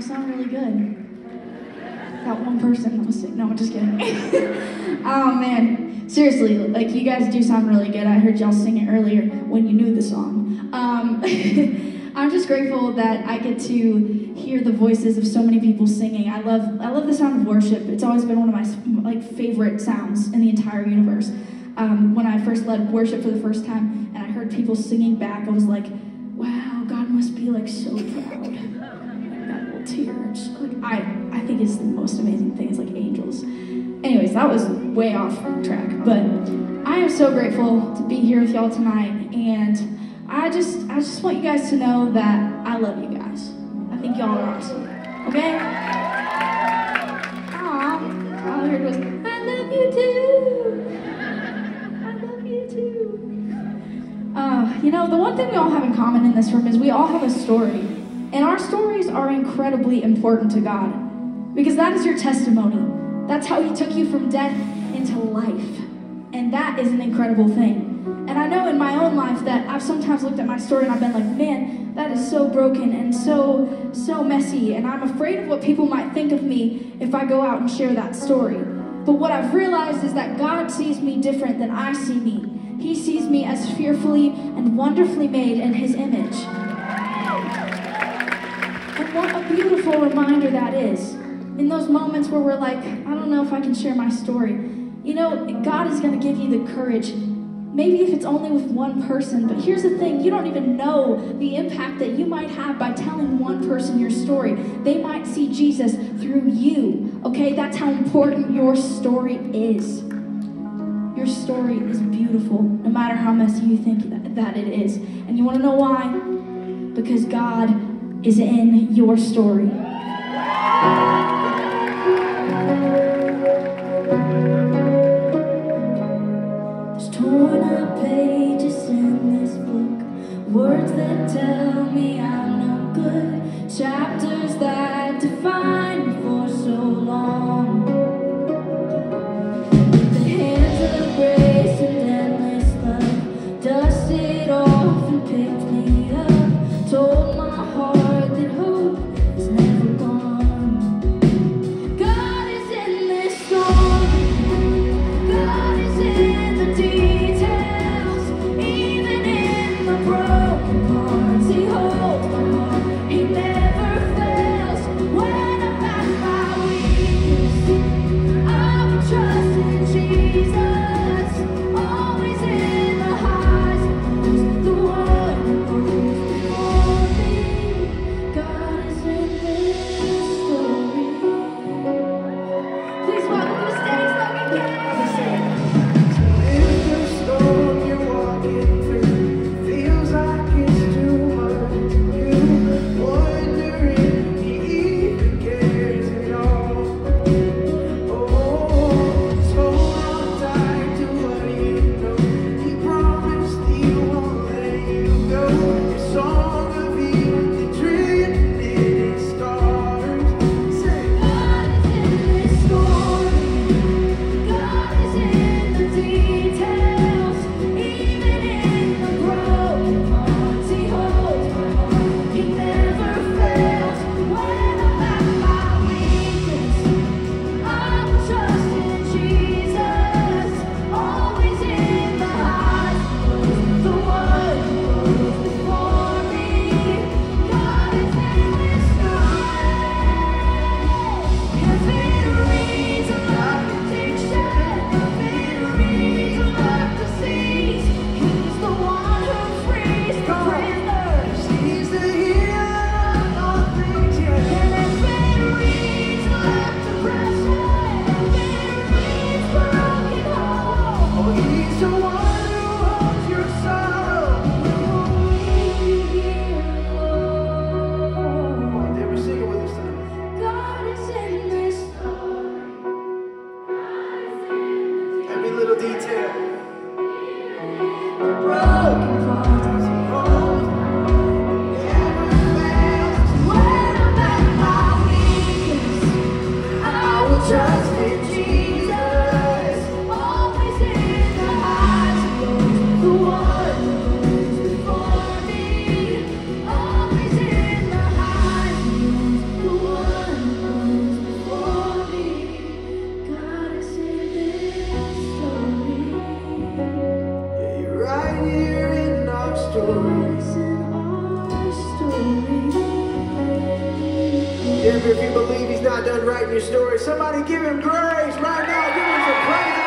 y'all sound really good. That one person that was singing. No, I'm just kidding. oh man, seriously, like you guys do sound really good. I heard y'all sing it earlier when you knew the song. Um, I'm just grateful that I get to hear the voices of so many people singing. I love, I love the sound of worship. It's always been one of my like favorite sounds in the entire universe. Um, when I first led worship for the first time, and I heard people singing back, I was like, "Wow, God must be like so proud." Tears. Like I, I think it's the most amazing thing. It's like angels. Anyways, that was way off track, but I am so grateful to be here with y'all tonight, and I just, I just want you guys to know that I love you guys. I think y'all are awesome. Okay? All I heard was, I love you too. I love you too. Uh, you know, the one thing we all have in common in this room is we all have a story. And our stories are incredibly important to God because that is your testimony. That's how He took you from death into life. And that is an incredible thing. And I know in my own life that I've sometimes looked at my story and I've been like, man, that is so broken and so, so messy. And I'm afraid of what people might think of me if I go out and share that story. But what I've realized is that God sees me different than I see me. He sees me as fearfully and wonderfully made in His image. What a beautiful reminder that is. In those moments where we're like, I don't know if I can share my story. You know, God is going to give you the courage. Maybe if it's only with one person, but here's the thing you don't even know the impact that you might have by telling one person your story. They might see Jesus through you, okay? That's how important your story is. Your story is beautiful, no matter how messy you think that it is. And you want to know why? Because God is in your story. Look! Denver, if you believe he's not done writing your story, somebody give him grace right now. Give him some praise.